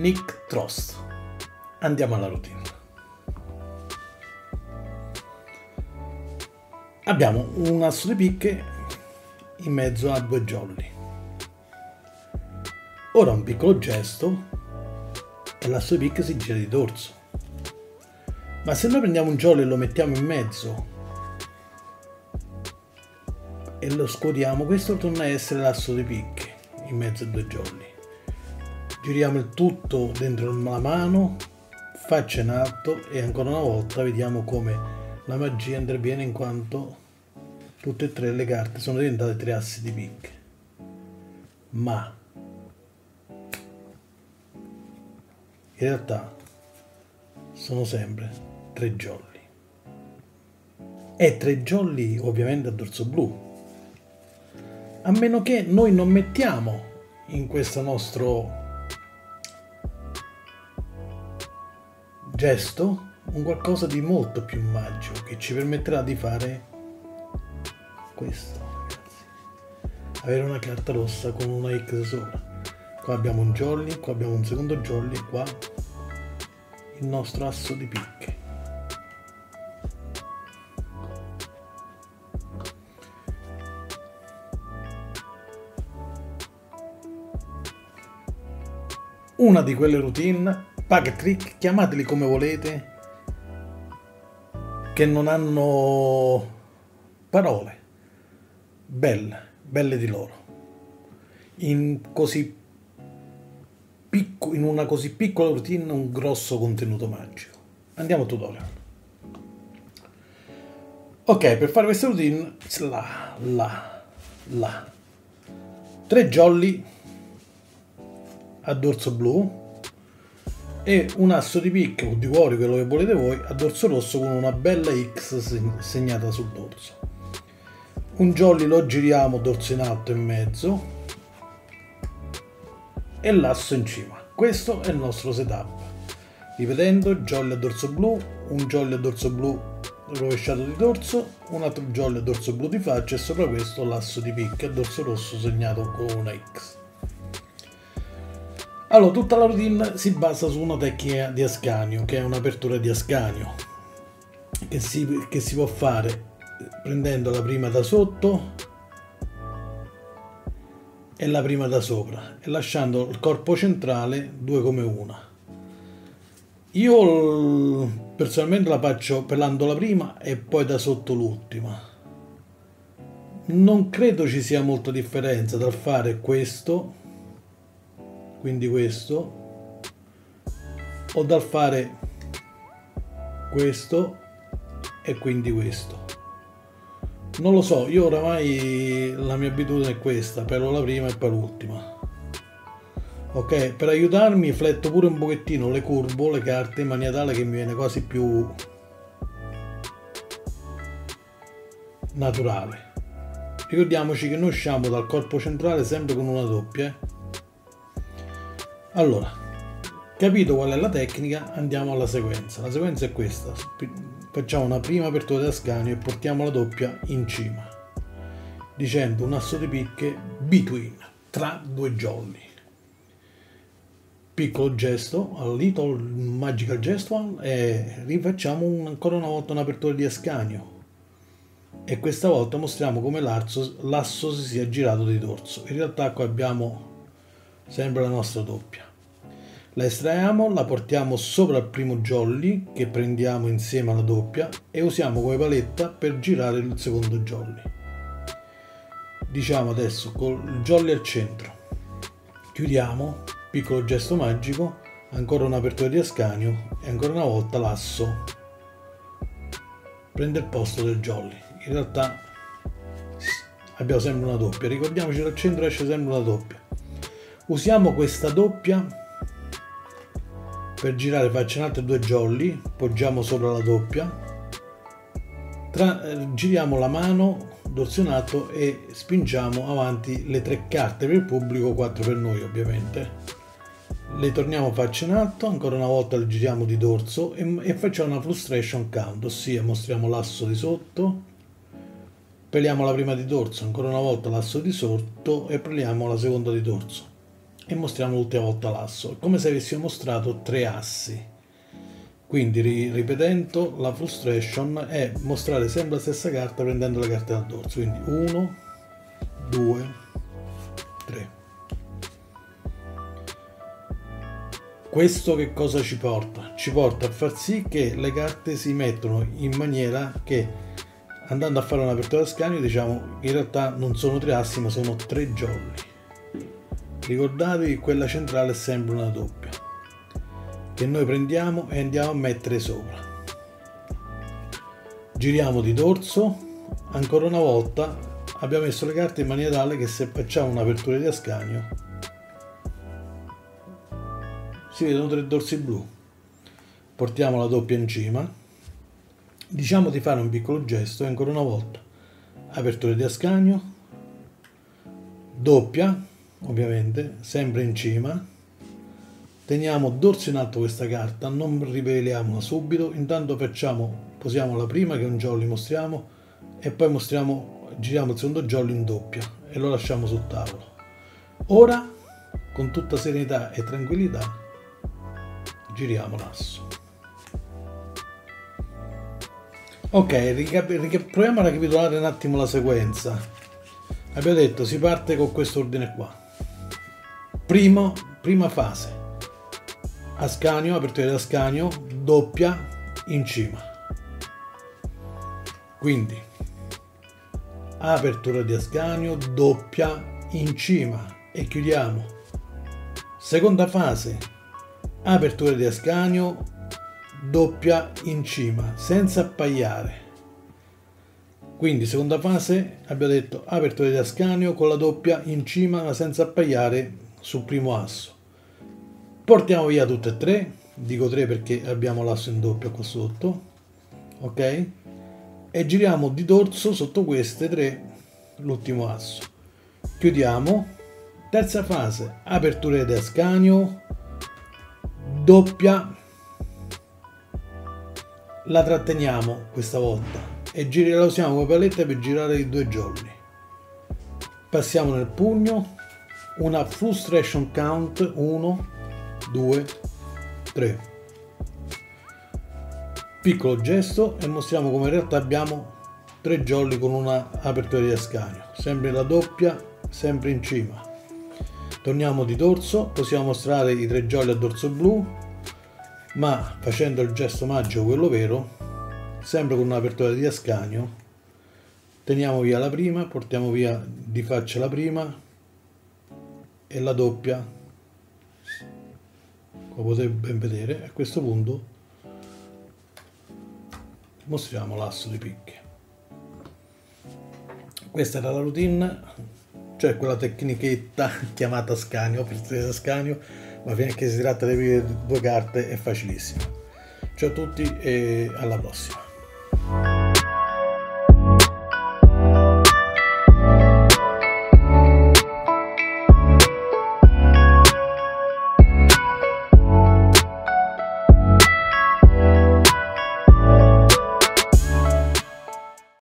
Nick Trost. Andiamo alla routine. Abbiamo un asso di picche in mezzo a due jolly. Ora un piccolo gesto e l'asso di picche si gira di dorso. Ma se noi prendiamo un jolly e lo mettiamo in mezzo e lo scuotiamo, questo torna a essere l'asso di picche in mezzo a due jolly. Giriamo il tutto dentro la mano, faccia in alto e ancora una volta vediamo come la magia interviene in quanto tutte e tre le carte sono diventate tre assi di picche. Ma in realtà sono sempre tre jolly. E tre jolly ovviamente a dorso blu. A meno che noi non mettiamo in questo nostro gesto un qualcosa di molto più magico che ci permetterà di fare questo, ragazzi. Avere una carta rossa con una X sopra. Qua abbiamo un jolly, qua abbiamo un secondo jolly e qua il nostro asso di picche. Una di quelle routine, pack trick, chiamateli come volete, che non hanno parole belle, belle di loro. In, così picco, in una così piccola routine un grosso contenuto magico. Andiamo a tutorial. Ok, per fare questa routine, la, la, la. Tre jolly a dorso blu e un asso di picche o di cuore, quello che volete voi, a dorso rosso con una bella X segnata sul dorso. Un jolly lo giriamo dorso in alto e in mezzo e l'asso in cima. Questo è il nostro setup. Ripetendo, jolly a dorso blu, un jolly a dorso blu rovesciato di dorso, un altro jolly a dorso blu di faccia e sopra questo l'asso di picche a dorso rosso segnato con una X. Allora, tutta la routine si basa su una tecnica di ascanio, che è un'apertura di ascanio, che si, che si può fare prendendo la prima da sotto e la prima da sopra e lasciando il corpo centrale due come una. Io personalmente la faccio pelando la prima e poi da sotto l'ultima. Non credo ci sia molta differenza dal fare questo quindi questo o dal fare questo e quindi questo. Non lo so io oramai la mia abitudine è questa però la prima e poi l'ultima ok? Per aiutarmi fletto pure un pochettino le curvo le carte in maniera tale che mi viene quasi più naturale. Ricordiamoci che noi usciamo dal corpo centrale sempre con una doppia eh? Allora, capito qual è la tecnica, andiamo alla sequenza. La sequenza è questa. Facciamo una prima apertura da scanio e portiamo la doppia in cima, dicendo un asso di picche between, tra due jolly. Piccolo gesto, a little magical gestual e rifacciamo un, ancora una volta un'apertura di ascanio. E questa volta mostriamo come l'asso si sia girato di dorso. In realtà qua abbiamo sempre la nostra doppia. La estraiamo, la portiamo sopra il primo jolly che prendiamo insieme alla doppia e usiamo come paletta per girare il secondo jolly. Diciamo adesso col jolly al centro. Chiudiamo, piccolo gesto magico, ancora un'apertura di ascanio e ancora una volta l'asso prende il posto del jolly. In realtà abbiamo sempre una doppia, ricordiamoci dal centro esce sempre una doppia usiamo questa doppia per girare faccio alto due jolly poggiamo sopra la doppia Tra, eh, giriamo la mano dorzionato e spingiamo avanti le tre carte per il pubblico 4 per noi ovviamente. Le torniamo faccia in alto ancora una volta le giriamo di dorso e, e facciamo una frustration count ossia mostriamo l'asso di sotto peliamo la prima di dorso ancora una volta l'asso di sotto e peliamo la seconda di dorso e mostriamo l'ultima volta l'asso, come se avessimo mostrato tre assi. Quindi ripetendo la frustration è mostrare sempre la stessa carta prendendo le carte dal dorso. Quindi 1, 2, 3. Questo che cosa ci porta? Ci porta a far sì che le carte si mettono in maniera che andando a fare un'apertura scanio diciamo in realtà non sono tre assi ma sono tre jolly. Ricordatevi che quella centrale è sempre una doppia che noi prendiamo e andiamo a mettere sopra. Giriamo di dorso, ancora una volta abbiamo messo le carte in maniera tale che se facciamo un'apertura di ascanio si vedono tre dorsi blu. Portiamo la doppia in cima, diciamo di fare un piccolo gesto ancora una volta apertura di ascanio, doppia ovviamente, sempre in cima, Teniamo dorso in alto questa carta, non riveliamola subito, intanto facciamo, posiamo la prima che è un jolly, mostriamo e poi mostriamo, giriamo il secondo jolly in doppia e lo lasciamo sul tavolo. Ora, con tutta serenità e tranquillità, giriamo l'asso. Ok, proviamo a ricapitolare un attimo la sequenza. Abbiamo detto si parte con questo ordine qua. Primo, prima fase Ascanio, apertura di Ascanio, doppia in cima. Quindi apertura di Ascanio, doppia in cima e chiudiamo. Seconda fase, apertura di Ascanio, doppia in cima, senza appagliare. Quindi seconda fase abbiamo detto apertura di Ascanio con la doppia in cima ma senza appagliare sul primo asso. Portiamo via tutte e tre dico tre perché abbiamo l'asso in doppio qua sotto ok? E giriamo di dorso sotto queste tre l'ultimo asso. Chiudiamo. Terza fase apertura di ascanio doppia. La tratteniamo questa volta. E la usiamo come paletta per girare i due jolly passiamo nel pugno una frustration count 1 2, 3. Piccolo gesto e mostriamo come in realtà abbiamo tre jolly con una apertura di ascanio, sempre la doppia, sempre in cima. Torniamo di dorso, possiamo mostrare i tre jolly a dorso blu, ma facendo il gesto magico, quello vero, sempre con un'apertura di ascanio, teniamo via la prima, portiamo via di faccia la prima e la doppia. Come potete ben vedere. A questo punto mostriamo l'asso di picche. Questa era la routine cioè quella tecnichetta chiamata scanio per scanio ma finché si tratta di due carte è facilissimo. Ciao a tutti e alla prossima